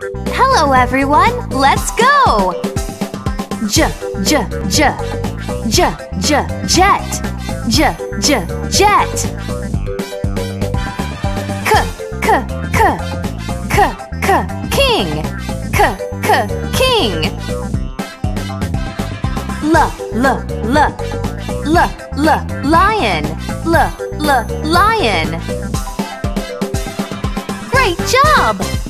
Hello, everyone. Let's go. J, j, j. J, j, jet. J, j, jet. K, k, k. K, k, king. K, k, king. L, l, l. L, l, lion. L, l, lion. Great job!